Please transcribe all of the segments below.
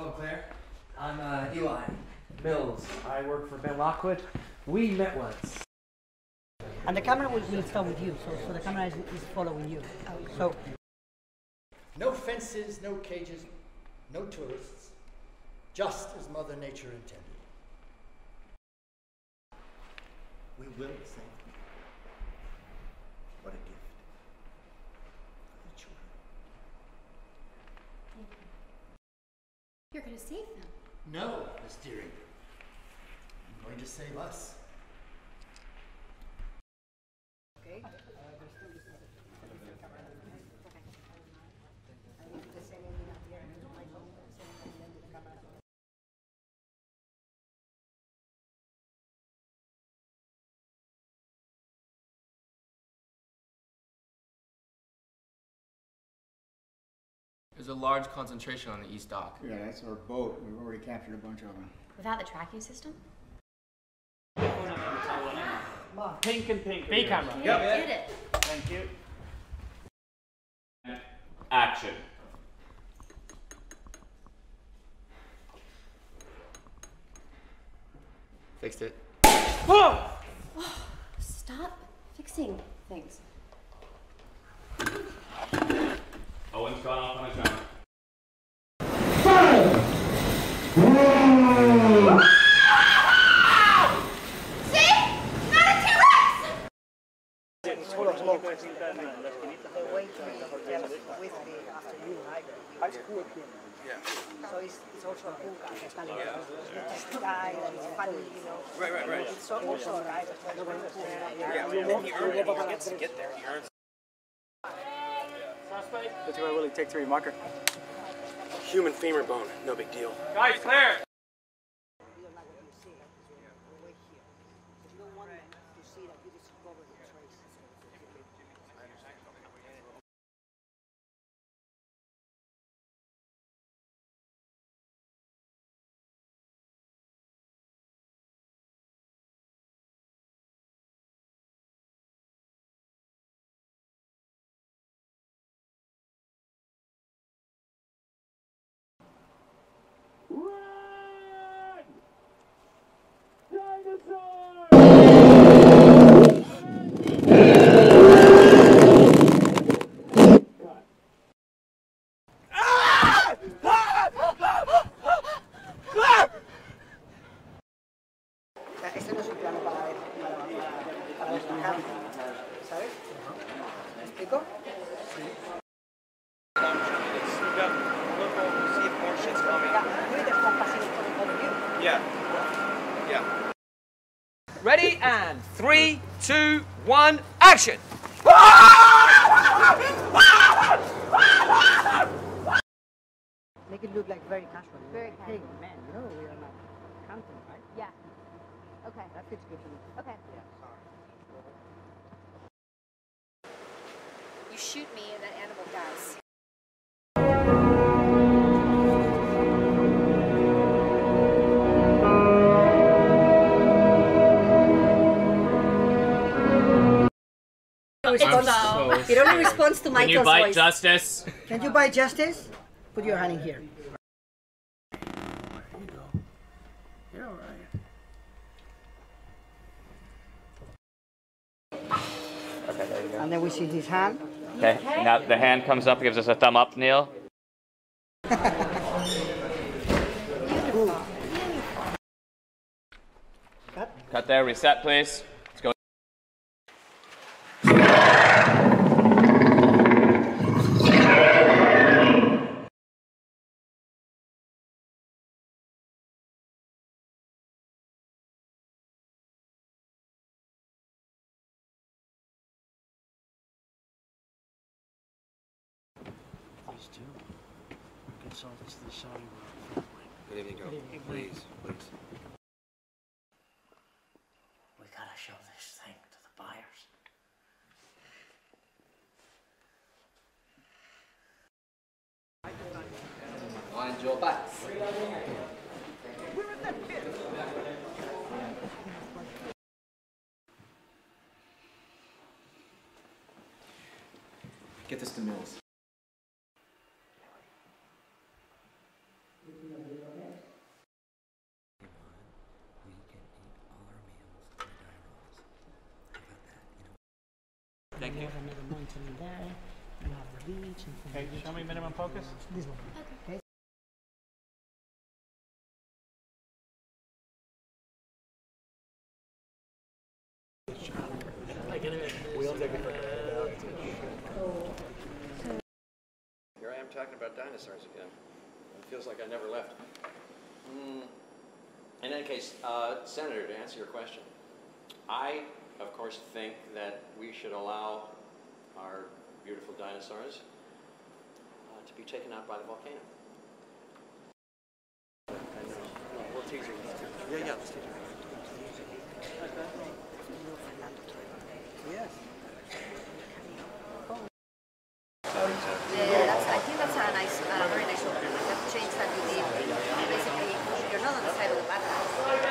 Hello, Claire. I'm uh, Eli Mills. I work for Ben Lockwood. We met once. And the camera will, will start with you, so, so the camera is, is following you. So No fences, no cages, no tourists, just as Mother Nature intended. We will save them. What a gift. For the children. You're gonna save them. No, Miss Dearing. I'm going to save us. There's a large concentration on the east dock. Yeah, that's our boat. We've already captured a bunch of them. Without the tracking system? Pink and pink. B camera. Yeah, get it. Thank you. Action. Fixed it. Stop fixing things. Owen's gone off on his own. See? Not a T-Rex! It's full of smoke. They're waiting with the afternoon, right? So it's, it's also a cool guy. It's not like it's this guy that is funny, you know. Right, right, right. It's so- also, right? Yeah, you walk, you walk up to get there. That's where Willie take three marker. Human femur bone, no big deal. Guys, clear. You don't like what you see, you're here. But you don't want to see that you discovered the Yeah. Yeah. Ready and three, two, one, action! Make it look like very casual. Very Hey, casual. man, you know we are not counting, right? Yeah. Okay. That feels good to me. Okay. You shoot me and that animal dies. Responds to Can you bite voice. justice? Can you buy justice? Put your hand in here. You're all right. Okay, there you go. And then we see his hand. Okay. Now the hand comes up, gives us a thumb up, Neil. Cut. Cut there. Reset, please. Good evening, girl. Please, please. We gotta show this thing to the buyers. Mind your backs. Get this to Mills. Continue there. You have the beach. And Okay, show me minimum focus. This one. Okay. Here I am talking about dinosaurs again. It feels like I never left. Mm. In any case, uh, Senator, to answer your question, I, of course, think that we should allow our beautiful dinosaurs uh, to be taken out by the volcano. Yeah, yeah, let's tease her. Yes. Yeah, that's, I think that's a nice, uh, very nice opener. Like that change that you did. Basically, you're not on the side of the bad guys.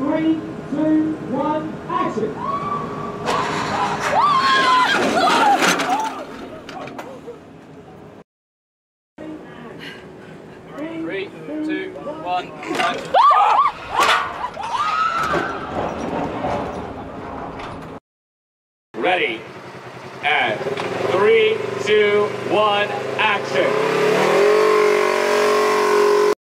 Three, two, one, action. Ready. Three, two, one, action.